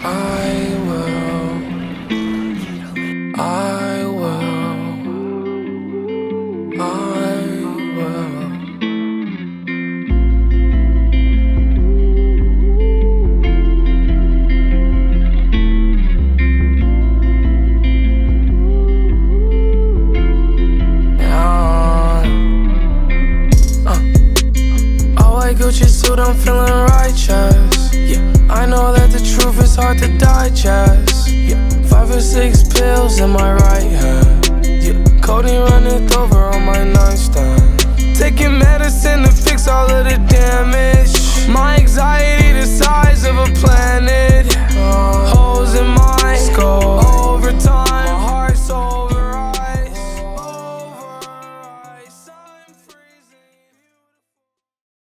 I will. I will. I will. Yeah. Uh. Gucci suit, I'm feeling righteous. Hard to digest. Yeah, five or six pills in my right hand. Yeah, codeine running over